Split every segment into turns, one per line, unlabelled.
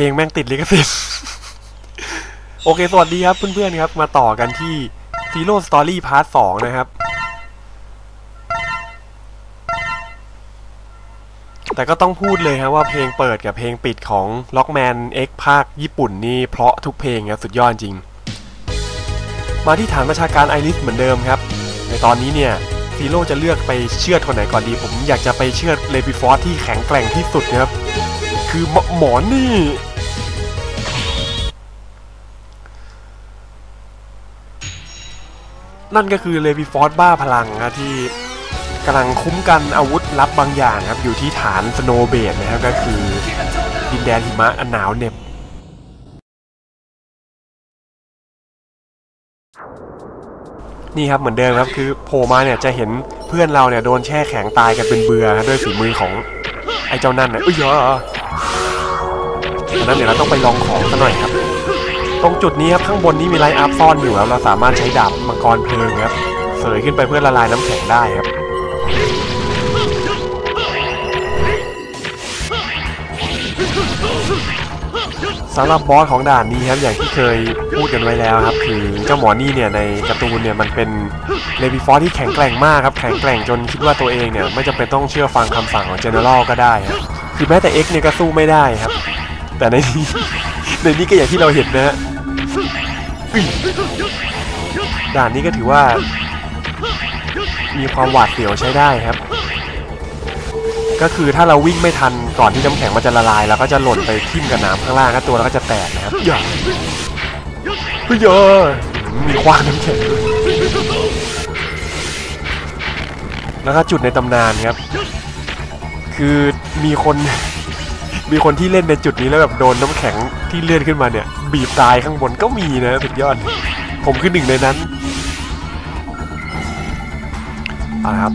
เพลงแม่งติดลิขสิทธิ์โอเค สวัสดีครับเพื่อนๆครับ มาต่อกันที่ Zero Story Part 2 นะครับ แต่ก็ต้องพูดเลยครับว่าเพลงเปิดกับเพลงปิดของ Rockman X ภาคญี่ปุ่นนี่เพราะทุกเพลงครับสุดยอดจริง มาที่ฐานบัญชาการไอริสเหมือนเดิมครับ ในตอนนี้เนี่ยซีโร่จะเลือกไปเชือดคนไหนก่อนดี ผมอยากจะไปเชือด Repliforce ที่แข็งแกร่งที่สุดนะครับ คือหมอนนั่ นั่นก็คือเลปิฟอร์บ้าพลังนะที่กำลังคุ้มกันอาวุธลับบางอย่างครับ อยู่ที่ฐานสโนเบดนะครับก็คือดินแดนหิมะอันหนาวเหน็บนี่ครับเหมือนเดิมครับคือโผล่มาเนี่ยจะเห็นเพื่อนเราเนี่ยโดนแช่แข็งตายกันเป็นเบือครับด้วยฝีมือของไอ้เจ้านั่นนะอุ้ยเหรอดังนั้นเดี๋ยวเราต้องไปลองของซะหน่อยครับ ตรงจุดนี้ครับข้างบนนี้มี life up ซ่อนอยู่ครับเราสามารถใช้ดาบมังกรเพลิงครับเสยขึ้นไปเพื่อละลายน้ำแข็งได้ครับสำหรับบอสของด่านนี้ครับอย่างที่เคยพูดกันไว้แล้วครับ คือเจ้าหมอนี่เนี่ยในการ์ตูนเนี่ยมันเป็น Repliforce ที่แข็งแกร่งมากครับแข็งแกร่งจนคิดว่าตัวเองเนี่ยไม่จำเป็นต้องเชื่อฟังคำสั่งของ General ก็ได้ครับคือแม้แต่ X เนี่ยก็สู้ไม่ได้ครับ แต่ในนี้ในนี้ก็อย่างที่เราเห็นนะฮะ ด่านนี้ก็ถือว่า มีความหวาดเสียวใช้ได้ครับ ก็คือถ้าเราวิ่งไม่ทันก่อนที่น้ำแข็งมันจะละลายเราก็จะหล่นไปทิ่มกับน้ำข้างล่างแล้วตัวเราก็จะแตกนะครับอย่าเฮ้ยเยอะมีคว้างน้ำแข็งด้วยแล้วก็จุดในตำนานครับ คือมีคน มีคนที่เล่นในจุดนี้แล้วแบบโดนน้ำแข็งที่เลื่อนขึ้นมาเนี่ย บีบตายข้างบนก็มีนะสุดยอด ผมคือหนึ่งในนั้นเอาละครับ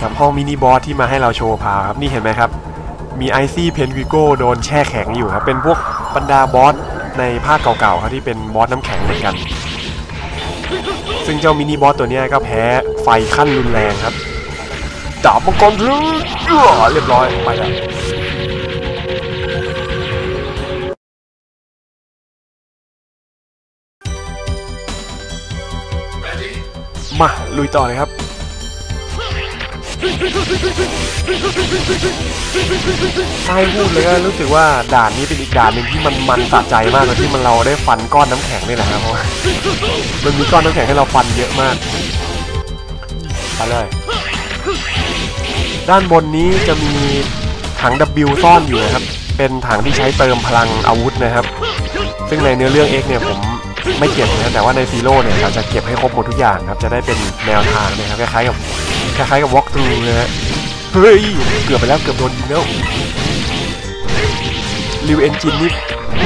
กับห้องมินิบอสที่มาให้เราโชว์พาวครับนี่เห็นไหมครับ มีไอซี่เพนวิโก้โดนแช่แข็งอยู่ครับ เป็นพวกบรรดาบอสในภาคเก่าๆครับที่เป็นบอสน้ำแข็งเหมือนกัน ซึ่งเจ้ามินิบอสตัวนี้ก็แพ้ไฟขั้นรุนแรงครับดาบมังกรเรียบร้อยไปแล้ว มาลุยต่อเลยครับใช่พูดเลยก็รู้สึกว่าด่านนี้เป็นอีกด่านหนึ่งที่มันมันสะใจมากเลยที่มันเราได้ฟันก้อนน้ำแข็งนี่แหละครับเพราะมันมีก้อนน้ำแข็งให้เราฟันเยอะมากไปเลยด้านบนนี้จะมีถัง W ซ่อนอยู่นะครับ เป็นถังที่ใช้เติมพลังอาวุธนะครับ ซึ่งในเนื้อเรื่อง X เนี่ยผม ไม่เก็บนะแต่ว่าในซีโร่เนี่ยเราจะเก็บให้ครบหมดทุกอย่างครับจะได้เป็นแนวทางนะครับคล้ายๆกับคล้ายๆกับ walk through นะฮะเฮ้ยเกือบไปแล้วเกือบโดนยิงแล้วริวเอนจินนี่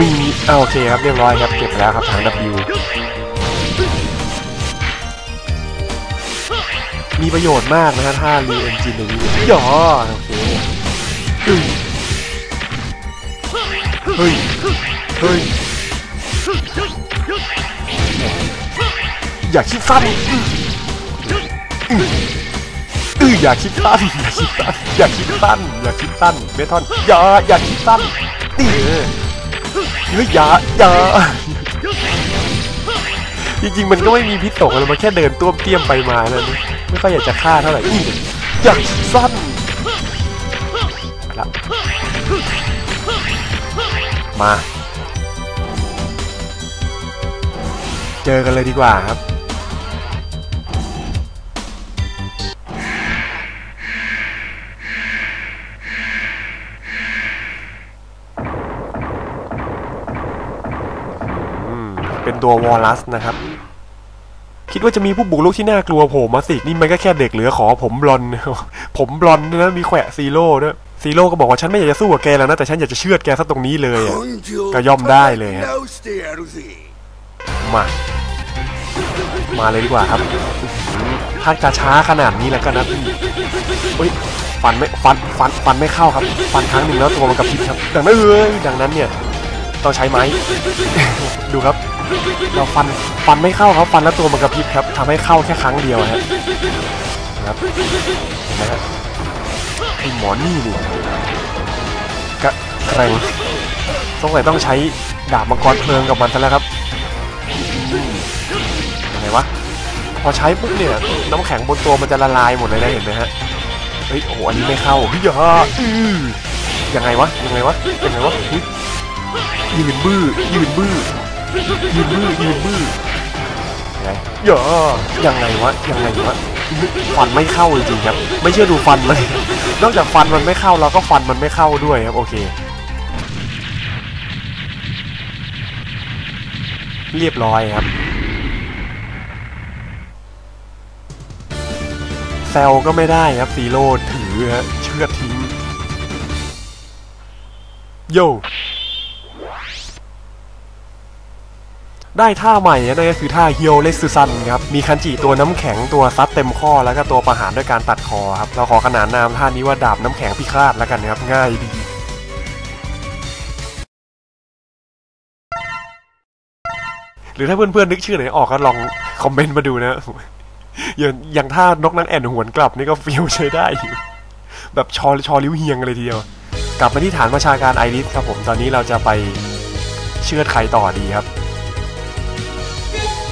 มีอ่าโอเคครับเรียบร้อยครับเก็บไปแล้วครับทาง W มีประโยชน์มากนะฮะถ้าริวเอนจินนนี้หยอโอเคเฮ้ยเฮ้ย อย่าคิดสั้นอือเอออย่าคิดสั้นอย่าคิดสั้นอย่าคิดสั้นอย่าคิดสั้นเมทอนอย่าอย่าคิดสั้นนี่เออเฮ้ยอย่าอย่าจริงๆมันก็ไม่มีพิษตกอะไรมันแค่เดินต้วมเตี้ยมไปมาแล้วนี่ไม่ค่อยอยากจะฆ่าเท่าไหร่อีอย่าคิดสั้นละมา เจอกันเลยดีกว่าครับออืมเป็นตัว walrus นะครับ คิดว่าจะมีผู้บุกรุกที่น่ากลัวโผล่มาสิ นี่มันก็แค่เด็กเหลือขอผมบลอนด์ผมบลอนด์นะ มีแขวะซีโร่ด้วยซีโร่ก็บอกว่าฉันไม่อยากจะสู้กับแกแล้วนะ แต่ฉันอยากจะเชือดแกซะตรงนี้เลยอะก็ย่อมได้เลยฮะ มา มาเลยดีกว่าครับถ้าจะช้าขนาดนี้แล้วก็นนะพี่เฮ้ยฟันไม่ฟันฟันฟันไม่เข้าครับ ฟันครั้งหนึ่งแล้วตัวมันกระพริบครับดังนั้นเอ้ยดังนั้นเนี่ยต้องใช้ไม้ดูครับ เราฟันฟันไม่เข้าครับฟันแล้วตัวมันกระพริบครับทำให้เข้าแค่ครั้งเดียวครับนะฮะไอหมอนี่นี่กระแกรงสงสัยต้องใช้ดาบมังกรเพลิงกับมันซะแล้วครับ อะไรวะ พอใช้ปุ๊บเนี่ย น้ำแข็งบนตัวมันจะละลายหมดเลยนะเห็นไหมฮะ เฮ้ย โอ้โห อันนี้ไม่เข้าเฮ้ยาอือยังไงวะ ยังไงวะ ยังไงวะยืนบื้อ ยืนบื้อ ยืนบื้อ ยืนบื้อยังไงอย่ายังไงวะ ยังไงวะ ฟันไม่เข้าจริงๆครับ ไม่เชื่อดูฟันเลย นอกจากฟันมันไม่เข้าเราก็ฟันมันไม่เข้าด้วยครับ โอเค เรียบร้อยครับ แซลก็ไม่ได้ครับซีโร่ถือเชือดทิ้ง โย ได้ท่าใหม่นะนั่นก็คือท่าเฮียวเลสซันครับ มีคันจิตัวน้ำแข็งตัวซัดเต็มข้อแล้วก็ตัวประหารด้วยการตัดคอครับ เราขอขนานนามท่านี้ว่าดาบน้ำแข็งพิฆาตแล้วกันครับ ง่ายดี หรือถ้าเพื่อนๆนึกชื่อไหนออกก็ลองคอมเมนต์มาดูนะอย่างอย่างท่านกนังแอ่นหวนกลับนี่ก็ฟิลใช้ได้อยู่แบบชอชอลิ้วเฮียงเลยทีเดียว กลับมาที่ฐานประชาการไอริสครับผมตอนนี้เราจะไปเชือดใครต่อดีครับ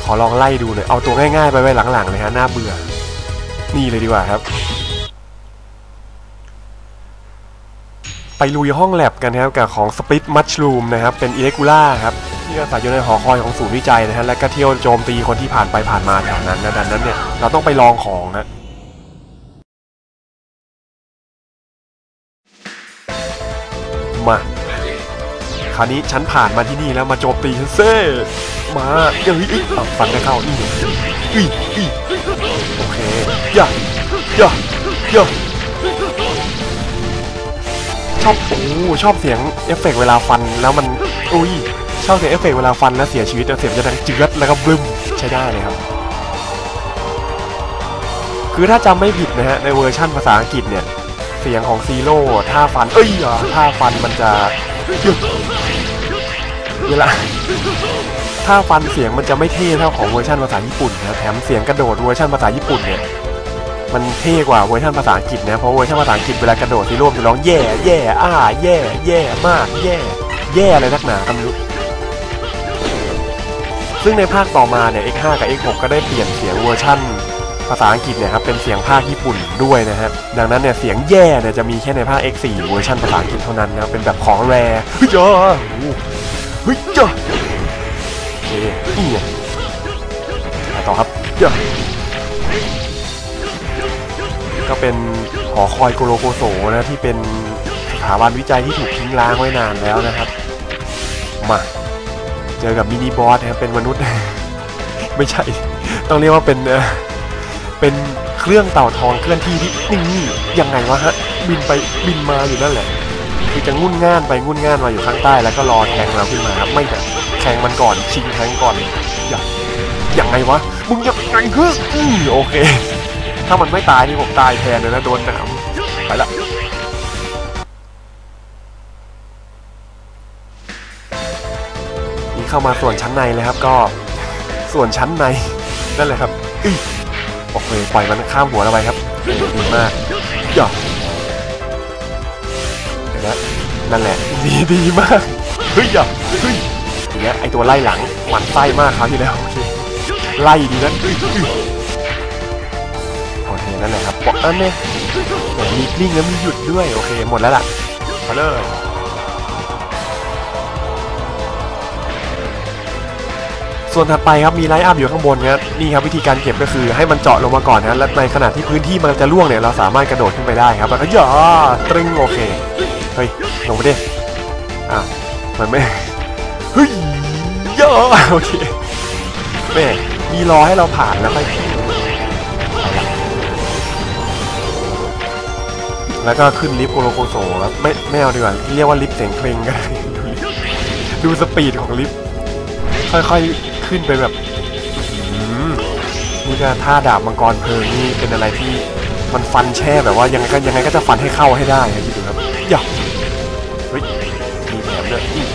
ขอลองไล่ดูหน่อยเอาตัวง่ายๆ ไปไว้หลังๆเลยฮะน่าเบื่อ นี่เลยดีกว่าครับ ไปลุยห้องแลบกันนะครับกับของ Split Mushroom นะครับเป็น Irregular ครับ ที่อาศัยอยู่ในหอคอยของศูนย์วิจัยนะฮะและก็เที่ยวโจมตีคนที่ผ่านไปผ่านมาแถวนั้นนะดังนั้นเนี่ยเราต้องไปลองของนะมาคราวนี้ฉันผ่านมาที่นี่แล้วมาโจมตีฉันเซ่มาเอ้ยอะฟันไม่เข้านี่อีอีโอเคย่าย่าย่าชอบโอ้ชอบเสียงเอฟเฟกต์เวลาฟันแล้วมันอุ้ย ชอบเสียงเอฟเฟกเวลาฟันแล้วเสียชีวิตแล้วเสียงจะดังเจืดแล้วก็บลึมใช้ได้เลยครับ คือถ้าจำไม่ผิดนะฮะในเวอร์ชั่นภาษาอังกฤษเนี่ย เสียงของซีโร่ท่าฟัน เอ้ยอะท่าฟันมันจะเวลาท่าฟันเสียงมันจะไม่เท่เท่าของเวอร์ชันภาษาญี่ปุ่นนะแถมเสียงกระโดดเวอร์ชันภาษาญี่ปุ่นเนี่ยมันเท่กว่าเวอร์ชันภาษาอังกฤษนะเพราะเวอร์ชันภาษาอังกฤษเวลากระโดดซีโร่จะร้องแย่แย่อ้าแย่แย่มากแย่แย่อะไรนักหนาก็ไม่รู้ ซึ่งในภาคต่อมาเนี่ย X5 กับ X6 ก็ได้เปลี่ยนเสียงเวอร์ชันภาษาอังกฤษเนี่ยครับเป็นเสียงภาคญี่ปุ่นด้วยนะฮะดังนั้นเนี่ยเสียงแย่เนี่ยจะมีแค่ในภาค X4 เวอร์ชันภาษาอังกฤษเท่านั้นนะเป็นแบบของแรเฮ้ยจ้าเฮ้ยจ้าโอเคนี่ไงไปต่อครับจ้าก็เป็นหอคอยโกโลโกโสนะที่เป็นสถาบันวิจัยที่ถูกทิ้งร้างไว้นานแล้วนะครับ มา เจอกับมินิบอสนะครับเป็นมนุษย์ ไม่ใช่ ต้องเรียกว่าเป็นเป็นเครื่องเต่าทองเคลื่อนที่ที่นี่ยังไงวะฮะบินไปบินมาอยู่นั่นแหละคือจะงุ่นง่านไปงุ่นง่านมาอยู่ข้างใต้ แล้วก็รอแทงเราขึ้นมาครับไม่แบบแทงมันก่อนชิงแทงก่อนอย่างยังไงวะมึงยังไงคืออืมโอเค ถ้ามันไม่ตายนี่ผมตายแทนเลยนะโดนหนามไปละ เข้ามาส่วนชั้นในเลยครับ ก็ส่วนชั้นในนั่นแหละครับอื้อโอเคปล่อยมันข้ามหัวเราไปครับดีมากอย่าเดี๋ยวนะนั่นแหละดีดีมากเฮ้ยอย่าเฮ้ยอย่างเงี้ยไอตัวไล่หลังหมั่นไส้มากคราวที่แล้วโอเคไล่ดีนะโอเคนั่นแหละครับบอกอันเนี่ยมีกลิ้งแล้วมีหยุดด้วยโอเคหมดแล้วล่ะมาเลย ส่วนถัดไปครับมี life up อยู่ข้างบนครับนี่ครับวิธีการเก็บก็คือให้มันเจาะลงมาก่อนนะและในขณะที่พื้นที่มันจะร่วงเนี่ยเราสามารถกระโดดขึ้นไปได้ครับแล้วก็ย่าตรึงโอเคเฮ้ยลงไปดิอะมันไม่เฮ้ยย่าโอเคแม่มีรอให้เราผ่านแล้วค่อยแล้วก็ขึ้นลิฟต์โกโลโกโซครับไม่ไม่เอาดีกว่าเรียกว่าลิฟต์เสียงเพลงก็ได้ดู speed ของลิฟต์ค่อยๆ ขึ้นไปแบบอื้อหือนี่ก็ท่าดาบมังกรเพลิงนี่เป็นอะไรที่มันฟันแช่แบบว่ายังไงก็ยังไงก็จะฟันให้เข้าให้ได้ครับคิดดูครับอย่าเฮ้ยมีแถมด้วยอีก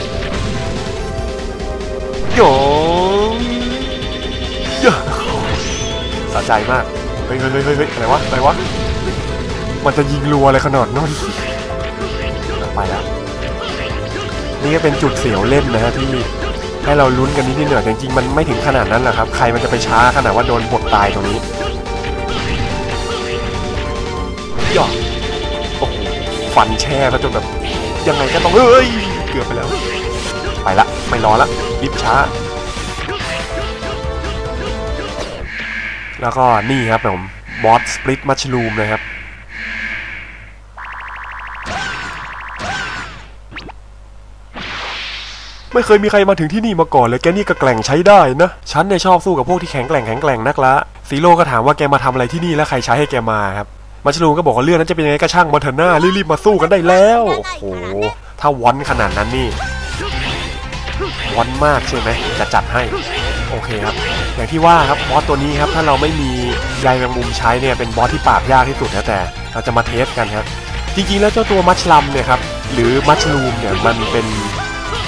โยย่าสะใจมากเฮ้ยเฮ้ยเฮ้ยเฮ้ยอะไรวะอะไรวะมันจะยิงรัวอะไรขนาดนั้นไปแล้วนี่ก็เป็นจุดเสียวเล่นนะฮะที่ ให้เราลุ้นกันนิดนิดหน่อยแต่จริงๆมันไม่ถึงขนาดนั้นหรอกครับ ใครมันจะไปช้าขนาดว่าโดนบดตายตรงนี้ย่อโอ้โหฟันแช่ซะจนแบบ ยังไงก็ต้องเอ้ยเกือบไปแล้ว ไปละ ไม่รอละรีบช้า แล้วก็นี่ครับผมบอสสปริตมัชลูมนะครับ ไม่เคยมีใครมาถึงที่นี่มาก่อนเลยแกนี่ก็แกล่งใช้ได้นะ ฉันเนี่ยชอบสู้กับพวกที่แข็งแกร่งแข็งแกร่งนักละซีโร่ก็ถามว่าแกมาทำอะไรที่นี่แล้วใครใช้ให้แกมาครับ Mushroom ก็บอกว่าเรื่องนั้นจะเป็นยังไงก็ช่างมันเถอะน่ารีบๆมาสู้กันได้แล้วโอ้โหถ้าวอนขนาดนั้นนี่วอนมากใช่ไหมจะจัดให้โอเคครับอย่างที่ว่าครับบอสตัวนี้ครับถ้าเราไม่มีใยแมงมุมใช้เนี่ยเป็นบอสที่ปราบยากที่สุดนะแต่เราจะมา test กันครับจริงๆแล้วเจ้าตัว Mushroom เนี่ยครับหรือ Mushroom เนี่ยมันเป็น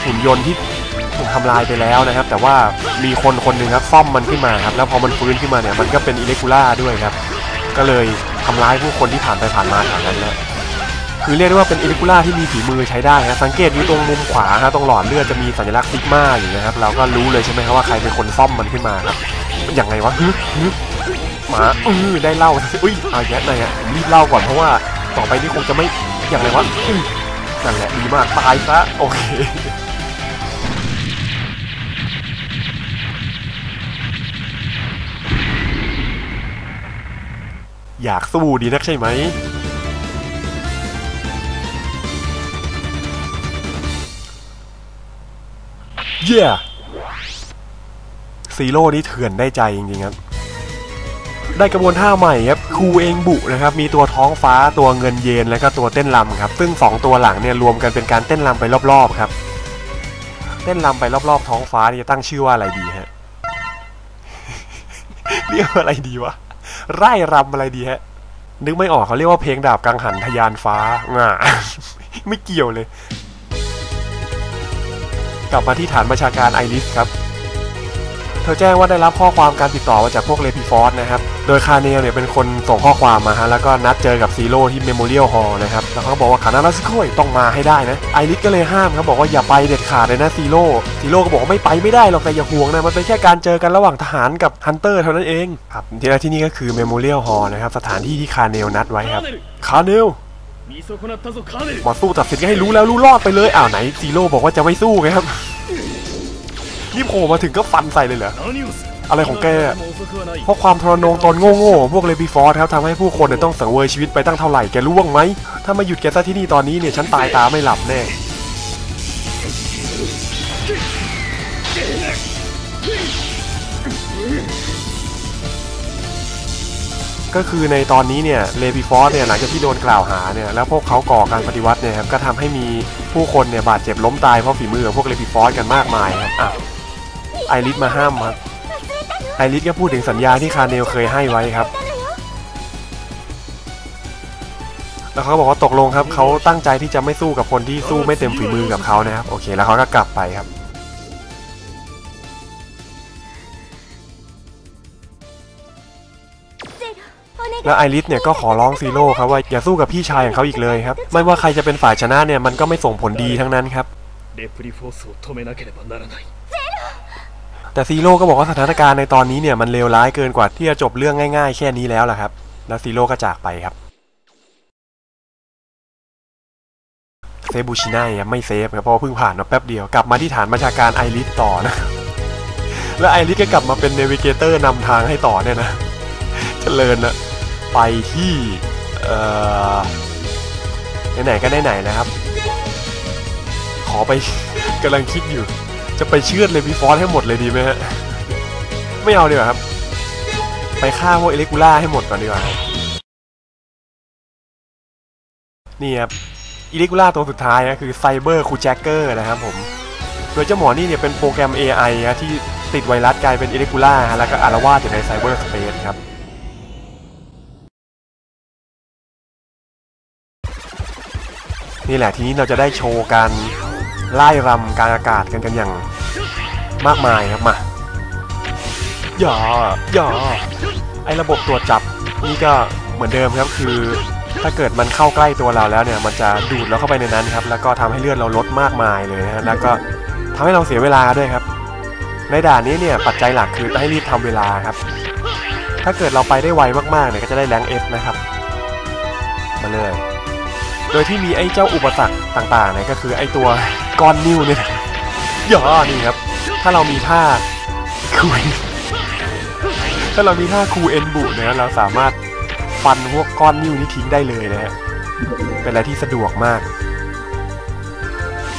หุ่นยนต์ที่ถูกทำลายไปแล้วนะครับ แต่ว่ามีคนคนหนึ่งครับซ่อมมันขึ้นมาครับแล้วพอมันฟื้นขึ้นมาเนี่ยมันก็เป็นอิเล็กูล่าด้วยครับ ก็เลยทำร้ายผู้คนที่ผ่านไปผ่านมาแถวนั้นนะคือเรียกได้ว่าเป็นอิเล็กูล่าที่มีฝีมือใช้ได้ครับสังเกตดูตรงมุมขวาครับตรงหลอดเลือดจะมีสัญลักษณ์ซิกมาอยู่นะครับเราก็รู้เลยใช่ไหมครับว่าใครเป็นคนซ่อมมันขึ้นมาครับมันยังไงวะฮึฮึหมาอือได้เล่าอุ้ยเอาแย่เลยอะผมรีบเล่าก่อนเพราะว่าต่อไปนี้คงจะไม่อย่างไรวะนั่นแหละดีมากตายซะโอเค อยากสู้ดีนักใช่ไหม เย่ซีโร่นี่เถื่อนได้ใจจริงๆครับ ได้กระบวนท่าใหม่ครับคูเองบุนะครับ มีตัวท้องฟ้าตัวเงินเยนแล้วก็ตัวเต้นรำครับ ซึ่ง 2 ตัวหลังเนี่ยรวมกันเป็นการเต้นรำไปรอบๆครับ เต้นรำไปรอบๆ ท้องฟ้านี่จะตั้งชื่อว่าอะไรดีฮะ เรียกว่าอะไรดีวะ ไร่รำอะไรดีฮะ นึกไม่ออกเขาเรียกว่าเพลงดาบกังหันทะยานฟ้าง่าไม่เกี่ยวเลย กลับมาที่ฐานประชาการไอริสครับ เธอแจ้งว่าได้รับข้อความการติดต่อมาจากพวก Repliforce นะครับ โดย Colonel เนี่ยเป็นคนส่งข้อความมาฮะแล้วก็นัดเจอกับซีโร่ที่ Memorial Hall นะครับ แล้วเขาบอกว่าคานาลัสโคยต้องมาให้ได้นะ ไอริสก็เลยห้ามครับบอกว่าอย่าไปเด็ดขาดเลยนะซีโร่ซีโร่ก็บอกว่าไม่ไปไม่ได้หรอกแต่อย่าห่วงนะมันเป็นแค่การเจอกันระหว่างทหารกับ Hunter เท่านั้นเองครับที่ที่นี่ก็คือ Memorial Hall นะครับสถานที่ที่ Colonel นัดไว้ครับ
Colonel
มาสู้ตัดสินให้รู้แล้วรู้รอดไปเลยอ้าวไหนซีโร่บอกว่าจะไม่สู้ไงครับ พี่โผล่มาถึงก็ฟันใส่เลยเหรอ อะไรของแก เพราะความทรนงตนโง่ๆพวก Repliforce ครับทำให้ผู้คนเนี่ยต้องสังเวยชีวิตไปตั้งเท่าไหร่แกรู้ไหม ถ้าไม่หยุดแกซะที่นี่ตอนนี้เนี่ยฉันตายตาไม่หลับแน่ก็คือในตอนนี้เนี่ย Repliforce เนี่ยหลังจากที่โดนกล่าวหาเนี่ยแล้วพวกเขาก่อการปฏิวัติเนี่ยครับก็ทำให้มีผู้คนเนี่ยบาดเจ็บล้มตายเพราะฝีมือของพวก Repliforce กันมากมายครับอะ ไอริสมาห้ามครับไอริสก็พูดถึงสัญญาที่ Colonel เคยให้ไว้ครับ แล้วเขาก็บอกว่าตกลงครับเขาตั้งใจที่จะไม่สู้กับคนที่สู้ไม่เต็มฝีมือกับเขานะครับ โอเค แล้วเขาก็กลับไปครับแล้วไอริสเนี่ยก็ขอร้องซีโร่ครับว่าอย่าสู้กับพี่ชายของเขาอีกเลยครับ ไม่ว่าใครจะเป็นฝ่ายชนะเนี่ยมันก็ไม่ส่งผลดีทั้งนั้นครับ แต่ซีโร่ก็บอกว่าสถานการณ์ในตอนนี้เนี่ยมันเลวร้ายเกินกว่าที่จะจบเรื่องง่ายๆ แค่นี้แล้วล่ะครับ แล้วซีโร่ก็จากไปครับเซบูชิน่ายังไม่ save ครับเพราะเพิ่งผ่านมาแป๊บเดียวกลับมาที่ฐานบัญชาการไอริสต่อนะแล้วไอริสก็กลับมาเป็น navigator นำทางให้ต่อเนี่ยนะเจริญนะไปที่เอ่อไหนๆก็ไหนๆนะครับ ขอไปกำลังคิดอยู่ จะไปเชือด Repliforce ให้หมดเลยดีไหมฮะ ไม่เอาดีกว่าครับ ไปฆ่าพวกเอเลกูล่าให้หมดก่อนดีกว่า นี่ครับอิเลกูล่าตัวสุดท้ายนะคือ Cyber Kujacker นะครับผม โดยเจ้าหมอนี่เนี่ยเป็นโปรแกรม AI นะที่ติดไวรัสกลายเป็นอิเลกูล่าแล้วก็อาละวาดอยู่ใน cyberspace ครับนี่แหละทีนี้เราจะได้โชว์การ ไล่รำกลารอากาศกันกันอย่างมากมายครับมาอย่าอย่าไอระบบตรวจจับนี่ก็เหมือนเดิมครับคือ ถ้าเกิดมันเข้าใกล้ตัวเราแล้วเนี่ย มันจะดูดเราเข้าไปในนั้นครับ แล้วก็ทำให้เลือดเราลดมากมายเลยนะฮะแล้วก็ทำให้เราเสียเวลาด้วยครับ ในด่านนี้เนี่ยปัจจัยหลักคือให้รีบทำเวลาครับ ถ้าเกิดเราไปได้ไวมากๆเนี่ยก็จะได้แรงเอฟนะครับ มาเลย โดยที่มีไอ้เจ้าอุปสรรคต่างๆเนี่ยก็คือไอ้ตัวก้อนนิ้วเนี่ยย่อนี่ครับ ถ้าเรามีท่าคูเอนถ้าเรามีท่าคูเอนบุเนี่ยเราสามารถฟันพวกก้อนนิ้วนี้ทิ้งได้เลยนะฮะเป็นอะไรที่สะดวกมาก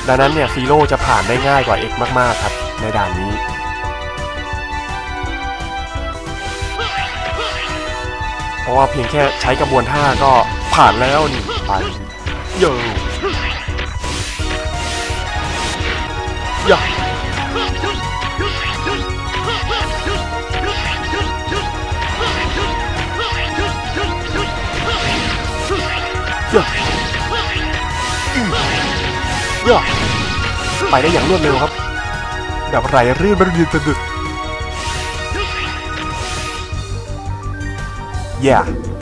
ดังนั้นเนี่ยซีโร่จะผ่านได้ง่ายกว่าเอกมาก ๆ ครับ ในด่านนี้เพราะว่าเพียงแค่ใช้กระบวนท่าก็ผ่านแล้วนี่ไป โยยะยะอืมยไปได้อย่างรวดเร็วครับแบบไรรื่นบรรยืนสะดุด yeah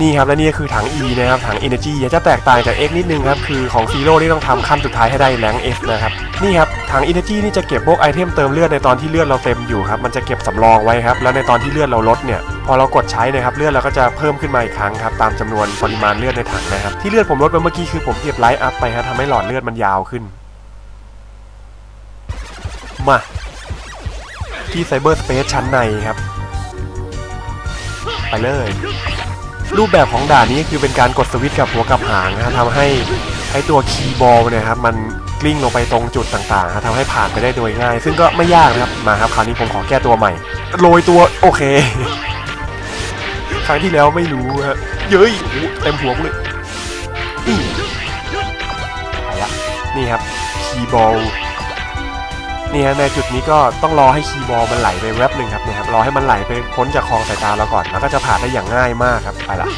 นี่ครับและนี่ก็คือถัง E นะครับถัง Energy จะแตกต่างจาก X นิดนึงครับคือของ Zero นี่ต้องทำขั้นสุดท้ายให้ได้ rank F นะครับนี่ครับถัง Energy นี่จะเก็บพวก item เติมเลือดในตอนที่เลือดเราเต็มอยู่ครับมันจะเก็บสำรองไว้ครับแล้วในตอนที่เลือดเราลดเนี่ยพอเรากดใช้นะครับเลือดเราก็จะเพิ่มขึ้นมาอีกครั้งครับตามจำนวนปริมาณเลือดในถังนะครับที่เลือดผมลดไปเมื่อกี้คือผมเก็บ Life Up ไปครับทำให้หลอดเลือดมันยาวขึ้น มาที่ไซเบอร์สเปซชั้นในครับ ไปเลย รูปแบบของด่านนี้คือเป็นการกดสวิตช์กับหัวกับหางนะทำให้ไอตัวคีย์บอลเนี่ยครับมันกลิ้งลงไปตรงจุดต่างๆฮะทำให้ผ่านไปได้โดยง่าย ซึ่งก็ไม่ยากนะครับมาครับคราวนี้ผมขอแก้ตัวใหม่โรยตัวโอเค ครั้งที่แล้วไม่รู้ฮะเย้ยโอ้โหเต็มหัวเลยอื้อไปละนี่ครับคีย์บอล นี่ฮะในจุดนี้ก็ต้องรอให้คีย์บอลมันไหลไปแวบหนึ่งครับเนี่ยครับรอให้มันไหลไปพ้นจากคลองสายตาเราก่อนแล้วก็จะผ่านได้อย่างง่ายมากครับไปละ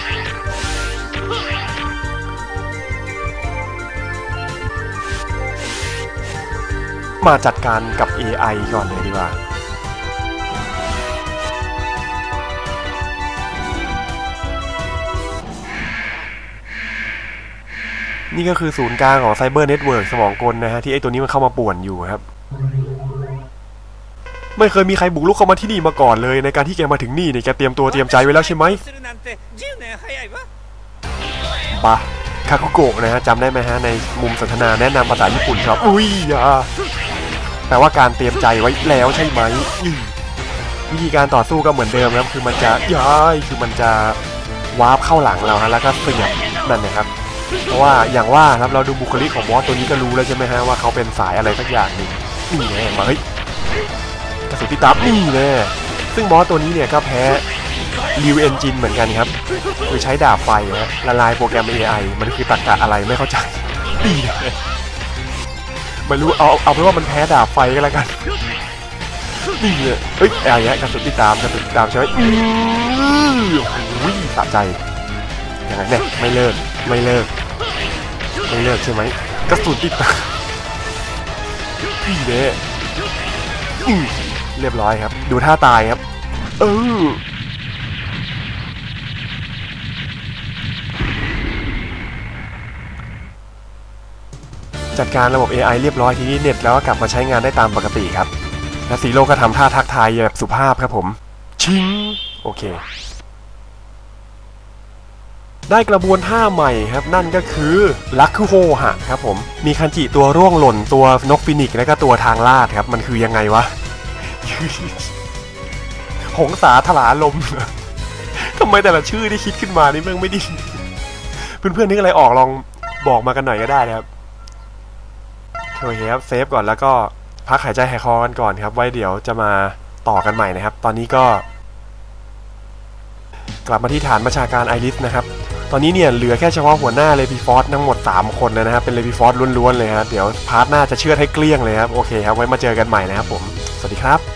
มาจัดการกับ AI ก่อนเลยดีกว่านี่ก็คือศูนย์กลางของ cyber network สมองกลนะฮะที่ไอตัวนี้มันเข้ามาป่วนอยู่ครับ ไม่เคยมีใครบุกรุกเข้ามาที่นี่มาก่อนเลย ในการที่แกมาถึงนี่เนี่ยแกเตรียมตัวเตรียมใจไว้แล้วใช่ไหมปะคาคุโกะนะฮะจำได้ไหมฮะในมุมสนทนาแนะนำภาษาญี่ปุ่นครับ อุ้ยอะแปลว่าการเตรียมใจไว้แล้วใช่ไหมวิธีการต่อสู้ก็เหมือนเดิมครับคือมันจะย้ายคือมันจะwarp เข้าหลังเราฮะแล้วก็เสียบนั่นนะครับเพราะว่าอย่างว่าครับเราดูบุคลิกของบอสตัวนี้ก็รู้แล้วใช่ไหมฮะว่าเขาเป็นสายอะไรสักอย่างหนึ่งนี่ไงมาเฮ้ กระสุนที่ตามนี่แน่ซึ่งบอสตัวนี้เนี่ยก็แพ้龍炎刃เหมือนกันครับคือใช้ดาบไฟฮะละลายโปรแกรม AI มันคือตรรกะอะไรไม่เข้าใจนี่แน่ไม่รู้เอาเอาเป็นว่ามันแพ้ดาบไฟก็แล้วกันนี่เนี่ยเอ้ยอะไรเงี้ยกระสุนที่ตามกระสุนที่ตามใช่ไหมอือโอ้โหสะใจยังไงเนี่ยไม่เลิกไม่เลิกไม่เลิกใช่ไหมกระสุนติดตาพี่เน่อืม เรียบร้อยครับ ดูท่าตายครับ เออจัดการระบบ AI เรียบร้อยทีนี้เน็ตแล้วก็กลับมาใช้งานได้ตามปกติครับ และซีโร่ก็ทำท่าทักทายแบบสุภาพครับผม ชิง โอเค ได้กระบวนท่าใหม่ครับ นั่นก็คือ落鳳破ครับผม มีคันจิตัวร่วงหล่นตัวนกฟินิกและก็ตัวทางลาดครับ มันคือยังไงวะ หงสาถลาลมทำไมแต่ละชื่อที่คิดขึ้นมานี่แม่งไม่ดีเพื่อนๆนึกอะไรออกลองบอกมากันหน่อยก็ได้นะครับโอเคครับ save ก่อนแล้วก็พักหายใจหายคอกันก่อนครับ ไว้เดี๋ยวจะมาต่อกันใหม่นะครับ ตอนนี้ก็ กลับมาที่ฐานบัญชาการไอริสนะครับ ตอนนี้เนี่ยเหลือแค่เฉพาะหัวหน้า Repliforce ทั้งหมด 3 คนนะครับ เป็น Repliforce ล้วนๆเลยครับเดี๋ยว part หน้าจะเชือดให้เกลี้ยงเลยครับ โอเคครับ ไว้มาเจอกันใหม่นะครับผม สวัสดีครับ